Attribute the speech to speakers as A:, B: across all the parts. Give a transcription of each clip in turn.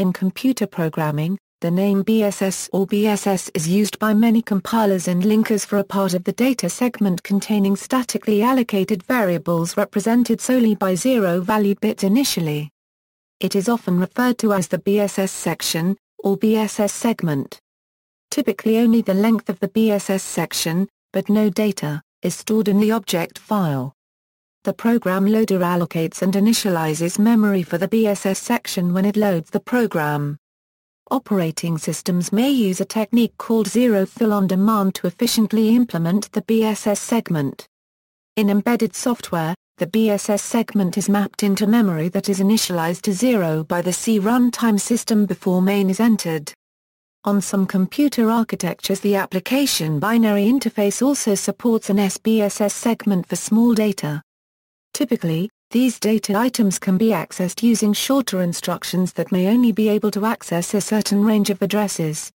A: In computer programming, the name BSS or BSS is used by many compilers and linkers for a part of the data segment containing statically allocated variables represented solely by zero-valued bits initially. It is often referred to as the BSS section, or BSS segment. Typically only the length of the BSS section, but no data, is stored in the object file. The program loader allocates and initializes memory for the BSS section when it loads the program. Operating systems may use a technique called zero fill on demand to efficiently implement the BSS segment. In embedded software, the BSS segment is mapped into memory that is initialized to zero by the C runtime system before main is entered. On some computer architectures the application binary interface also supports an SBSS segment for small data. Typically, these data items can be accessed using shorter instructions that may only be able to access a certain range of addresses.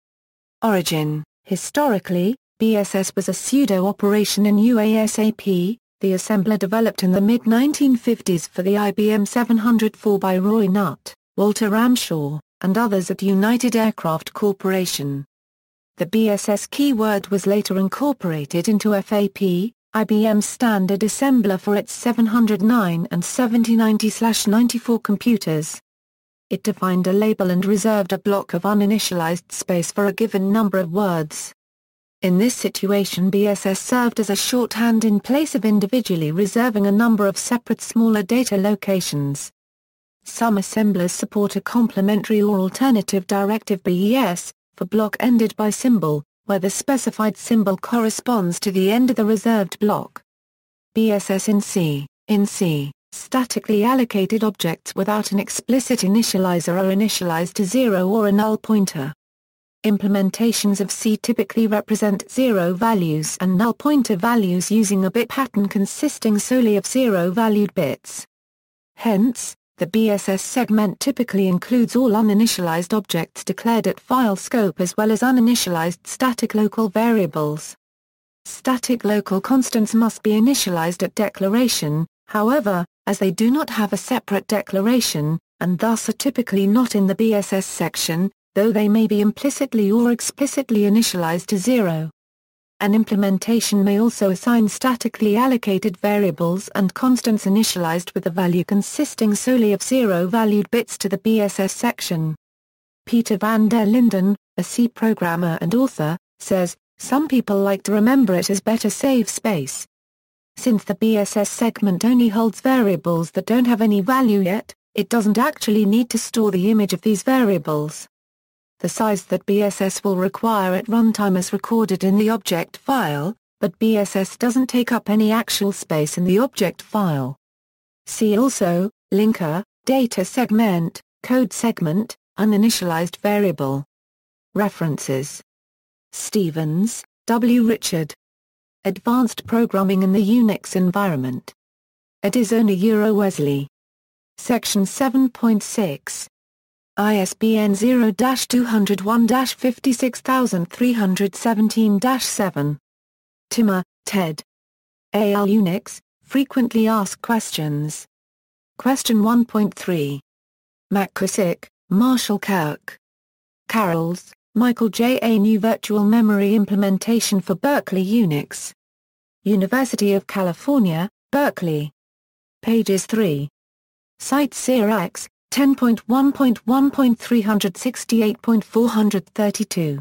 A: Origin Historically, BSS was a pseudo-operation in UASAP, the assembler developed in the mid-1950s for the IBM 704 by Roy Nutt, Walter Ramshaw, and others at United Aircraft Corporation. The BSS keyword was later incorporated into FAP, IBM's standard assembler for its 709 and 7090-94 computers. It defined a label and reserved a block of uninitialized space for a given number of words. In this situation BSS served as a shorthand in place of individually reserving a number of separate smaller data locations. Some assemblers support a complementary or alternative directive BES, for block ended by symbol, where the specified symbol corresponds to the end of the reserved block. BSS in C, in C, statically allocated objects without an explicit initializer are initialized to zero or a null pointer. Implementations of C typically represent zero values and null pointer values using a bit pattern consisting solely of zero-valued bits. Hence, the BSS segment typically includes all uninitialized objects declared at file scope as well as uninitialized static local variables. Static local constants must be initialized at declaration, however, as they do not have a separate declaration, and thus are typically not in the BSS section, though they may be implicitly or explicitly initialized to zero. An implementation may also assign statically allocated variables and constants initialized with a value consisting solely of zero-valued bits to the BSS section. Peter van der Linden, a C programmer and author, says, some people like to remember it as better save space. Since the BSS segment only holds variables that don't have any value yet, it doesn't actually need to store the image of these variables. The size that BSS will require at runtime is recorded in the object file, but BSS doesn't take up any actual space in the object file. See also, linker, data segment, code segment, uninitialized variable. References Stevens, W. Richard. Advanced Programming in the Unix Environment. Addison-Wesley. Section 7.6 ISBN 0-201-56317-7. Timar, Ted. AL Unix, Frequently Asked Questions. Question 1.3. McKusick, Marshall Kirk. Karels, Michael J. A New Virtual Memory Implementation for Berkeley Unix. University of California, Berkeley. Pages 3. CiteSeerX, 10.1.1.368.432